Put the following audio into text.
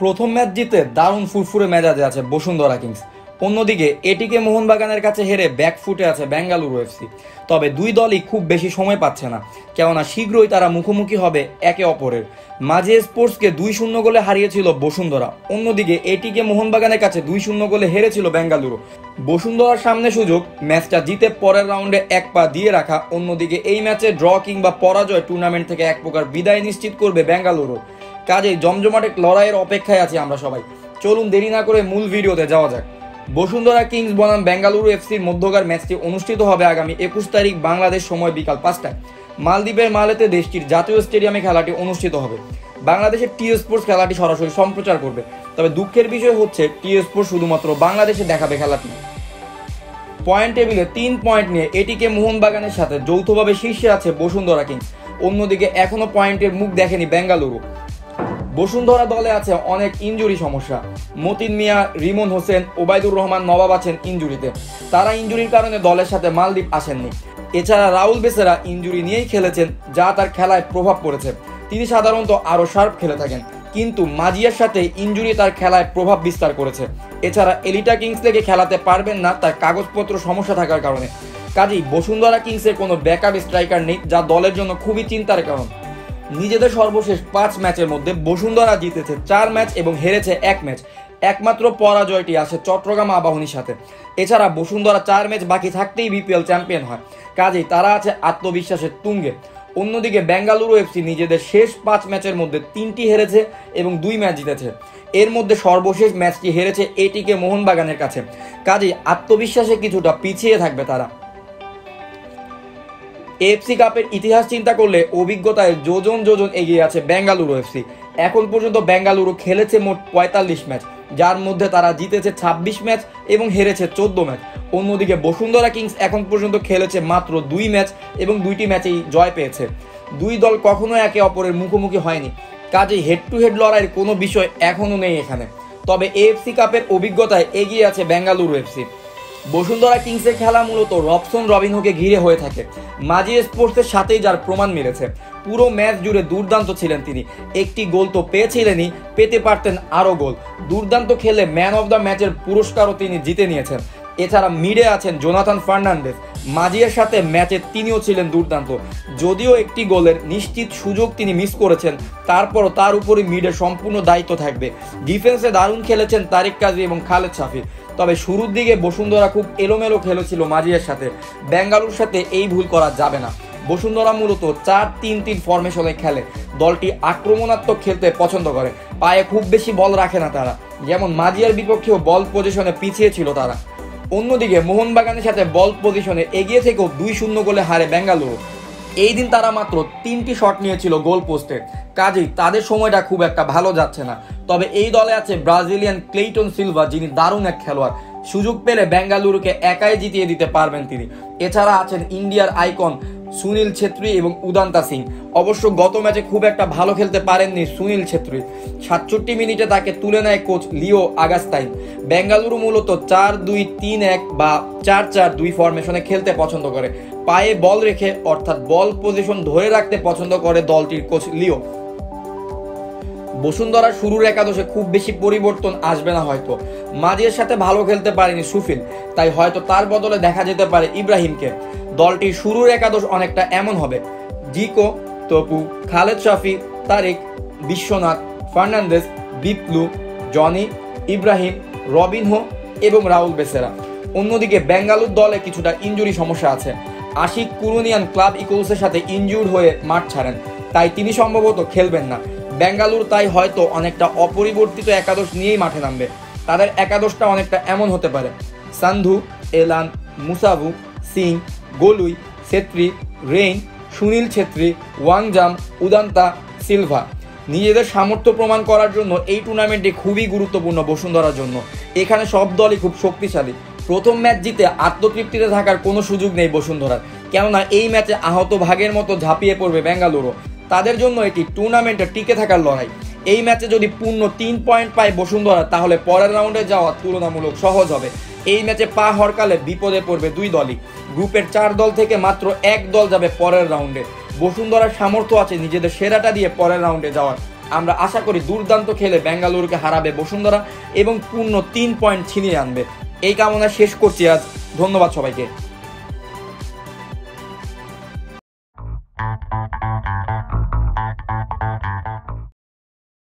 প্রথম ম্যাচ জিতে দারুণ ফুরফুরে মেজাজে আছে বসুন্ধরা কিংস। অন্যদিকে, এটিকে মোহনবাগানের কাছে হেরে ব্যাকফুটে আছে বেঙ্গালুরু এফসি। তবে দুই দলই খুব বেশি সময় পাচ্ছে না, কেননা শীঘ্রই তারা মুখোমুখি হবে একে অপরের। মাঝে স্পোর্টসকে দুই শূন্য গোলে হারিয়েছিল বসুন্ধরা, অন্যদিকে এটিকে মোহনবাগানের কাছে দুই শূন্য গোলে হেরেছিল বেঙ্গালুরু। বসুন্ধরার সামনে সুযোগ, ম্যাচটা জিতে পরের রাউন্ডে এক পা দিয়ে রাখা, অন্যদিকে এই ম্যাচে ড্র কিংবা পরাজয় টুর্নামেন্ট থেকে এক প্রকার বিদায় নিশ্চিত করবে বেঙ্গালুরু। কাজেই জমজমাটে লড়াইয়ের অপেক্ষায় আছি আমরা সবাই। চলুন দেরি না করে মূল ভিডিওতে যাওয়া যাক। বসুন্ধরা কিংস বনাম বেঙ্গালুরু এফসির মধ্যকার ম্যাচটি অনুষ্ঠিত হবে আগামী একুশ তারিখ বাংলাদেশ সময় বিকাল পাঁচটায়। মালদ্বীপের মালেতে দেশটির জাতীয় স্টেডিয়ামে খেলাটি অনুষ্ঠিত হবে। বাংলাদেশের টি স্পোর্টস খেলাটি সরাসরি সম্প্রচার করবে। তবে দুঃখের বিষয় হচ্ছে টি স্পোর্টস শুধুমাত্র বাংলাদেশে দেখাবে খেলাটি পয়েন্ট টেবিলে তিন পয়েন্ট নিয়ে এটিকে মোহনবাগানের সাথে যৌথভাবে শীর্ষে আছে বসুন্ধরা কিংস। অন্যদিকে এখনও পয়েন্টের মুখ দেখেনি বেঙ্গালুরু। বসুন্ধরা দলে আছে অনেক ইঞ্জুরি সমস্যা। মতিন মিয়া, রিমন হোসেন, ওবায়দুর রহমান নবাব আছেন ইঞ্জুরিতে তারা ইঞ্জুরির কারণে দলের সাথে মালদ্বীপ আসেননি। এছাড়া রাহুল বেসেরা ইঞ্জুরি নিয়েই খেলেছেন, যা তার খেলায় প্রভাব পড়েছে। তিনি সাধারণত আরও শার্প খেলে থাকেন, কিন্তু মাজিয়ার সাথে ইঞ্জুরি তার খেলায় প্রভাব বিস্তার করেছে। এছাড়া এলিটা কিংস থেকে খেলাতে পারবেন না তার কাগজপত্র সমস্যা থাকার কারণে। কাজেই বসুন্ধরা কিংসের কোনো ব্যাকআপ স্ট্রাইকার নেই, যা দলের জন্য খুবই চিন্তার কারণ। নিজেদের সর্বশেষ পাঁচ ম্যাচের মধ্যে বসুন্ধরা জিতেছে চার ম্যাচ এবং হেরেছে এক ম্যাচ। একমাত্র পরাজয়টি আসে চট্টগ্রাম আবাহনীর সাথে। এছাড়া বসুন্ধরা চার ম্যাচ বাকি থাকতেই বিপিএল চ্যাম্পিয়ন হয়। কাজেই তারা আছে আত্মবিশ্বাসের তুঙ্গে। অন্যদিকে বেঙ্গালুরু এফসি নিজেদের শেষ পাঁচ ম্যাচের মধ্যে তিনটি হেরেছে এবং দুই ম্যাচ জিতেছে। এর মধ্যে সর্বশেষ ম্যাচটি হেরেছে এটিকে মোহনবাগানের কাছে। কাজেই আত্মবিশ্বাসে কিছুটা পিছিয়ে থাকবে তারা। এফসি কাপের ইতিহাস চিন্তা করলে অভিজ্ঞতায় যোজন যোজন এগিয়ে আছে বেঙ্গালুরু এফসি। এখন পর্যন্ত বেঙ্গালুরু খেলেছে মোট পঁয়তাল্লিশ ম্যাচ, যার মধ্যে তারা জিতেছে ছাব্বিশ ম্যাচ এবং হেরেছে চোদ্দ ম্যাচ। অন্যদিকে বসুন্ধরা কিংস এখন পর্যন্ত খেলেছে মাত্র দুই ম্যাচ এবং দুইটি ম্যাচেই জয় পেয়েছে। দুই দল কখনো একে অপরের মুখোমুখি হয়নি। কাজেই হেড টু হেড লড়াইয়ের কোনো বিষয় এখনও নেই এখানে। তবে এএফসি কাপের অভিজ্ঞতায় এগিয়ে আছে বেঙ্গালুরু এফসি। বসুন্ধরা কিংসের খেলা মূলত রবসন রবিনহোকে ঘিরে হয়ে থাকে। মাঝি স্পোর্টসের সাথেই যার প্রমাণ মিলেছে। পুরো ম্যাচ জুড়ে দুর্দান্ত ছিলেন তিনি। একটি গোল তো পেয়েছিলেনই, পেতে পারতেন আরও গোল। দুর্দান্ত খেলে ম্যান অফ দ্য ম্যাচের পুরস্কারও তিনি জিতে নিয়েছেন। এছাড়া মিডে আছেন জোনাথন ফার্নান্ডেস মাজিয়ের সাথে ম্যাচে তিনিও ছিলেন দুর্দান্ত। যদিও একটি গোলের নিশ্চিত সুযোগ তিনি মিস করেছেন, তারপরও তার উপরই মিডের সম্পূর্ণ দায়িত্ব থাকবে। ডিফেন্সে দারুণ খেলেছেন তারিক কাজী এবং খালেদ শাফির তবে শুরুর দিকে বসুন্ধরা খুব এলোমেলো খেলেছিল মাজিয়ার সাথে। বেঙ্গালুর সাথে এই ভুল করা যাবে না। বসুন্ধরা মূলত চার তিন তিন ফর্মেশনে খেলে। দলটি আক্রমণাত্মক খেলতে পছন্দ করে। পায়ে খুব বেশি বল রাখে না তারা। যেমন মাজিয়ার বিপক্ষেও বল পজিশনে পিছিয়ে ছিল তারা। অন্যদিকে মোহনবাগানের সাথে বল পজিশনে এগিয়ে থেকেও দুই শূন্য গোলে হারে বেঙ্গালুরু। এই দিন তারা মাত্র তিনটি শট নিয়েছিল গোল পোস্টে। কাজেই তাদের সময়টা খুব একটা ভালো যাচ্ছে না। তবে এই দলে আছে ব্রাজিলিয়ান ক্লেইটন সিলভা, যিনি দারুণ এক খেলোয়াড়। সুযোগ পেলে বেঙ্গালুরুকে একাই জিতিয়ে দিতে পারবেন তিনি। এছাড়া আছেন ইন্ডিয়ার আইকন সুনীল ছেত্রী এবং উদান্তা সিং। অবশ্য গত ম্যাচে খুব একটা ভালো খেলতে পারেননি সুনীল ছেত্রী। সাতষট্টি মিনিটে তাকে তুলে নেয় কোচ লিও আগাস্তাইন। বেঙ্গালুরু মূলত চার দুই তিন এক বা চার চার দুই ফরমেশনে খেলতে পছন্দ করে। পায়ে বল রেখে, অর্থাৎ বল পজিশন ধরে রাখতে পছন্দ করে দলটির কোচ লিও। বসুন্ধরার শুরুর একাদশে খুব বেশি পরিবর্তন আসবে না হয়তো। মাঝের সাথে ভালো খেলতে পারেনি সুফিল। তাই হয়তো তার বদলে দেখা যেতে পারে ইব্রাহিমকে। দলটির শুরুর একাদশ অনেকটা এমন হবে। জিকো, তপু, খালেদ শাফি, তারেক, বিশ্বনাথ ফার্নান্দেস বিপ্লু, জনি, ইব্রাহিম, রবিনহো এবং রাহুল বেসেরা। অন্যদিকে বেঙ্গালুর দলে কিছুটা ইঞ্জুরি সমস্যা আছে। আশিক কুরুনিয়ান ক্লাব ইকুলসের সাথে ইনজুর্ড হয়ে মাঠ ছাড়েন। তাই তিনি সম্ভবত খেলবেন না। বেঙ্গালুর তাই হয়তো অনেকটা অপরিবর্তিত একাদশ নিয়েই মাঠে নামবে। তাদের একাদশটা অনেকটা এমন হতে পারে। সান্ধু, এলান মুসাবু সিং, গোলুই, ছেত্রী, রেইন, সুনীল ছেত্রী, ওয়াংজাম, উদান্তা সিলভা। নিজেদের সামর্থ্য প্রমাণ করার জন্য এই টুর্নামেন্টটি খুবই গুরুত্বপূর্ণ বসুন্ধরার জন্য। এখানে সব দলই খুব শক্তিশালী। প্রথম ম্যাচ জিতে আত্মতৃপ্তিতে থাকার কোনো সুযোগ নেই বসুন্ধরার। কেননা এই ম্যাচে আহত ভাগের মতো ঝাঁপিয়ে পড়বে বেঙ্গালুরু। তাদের জন্য এটি টুর্নামেন্টে টিকে থাকার লড়াই। এই ম্যাচে যদি পূর্ণ তিন পয়েন্ট পায় বসুন্ধরা, তাহলে পরের রাউন্ডে যাওয়া তুলনামূলক সহজ হবে। এই ম্যাচে পা হরকালে বিপদে পড়বে দুই দলই। গ্রুপের চার দল থেকে মাত্র এক দল যাবে পরের রাউন্ডে। বসুন্ধরার সামর্থ্য আছে নিজেদের সেরাটা দিয়ে পরের রাউন্ডে যাওয়ার। আমরা আশা করি দুর্দান্ত খেলে বেঙ্গালুরুকে হারাবে বসুন্ধরা এবং পূর্ণ তিন পয়েন্ট ছিনিয়ে আনবে। এই কামনা শেষ করছি আজ। ধন্যবাদ সবাইকে।